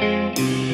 Música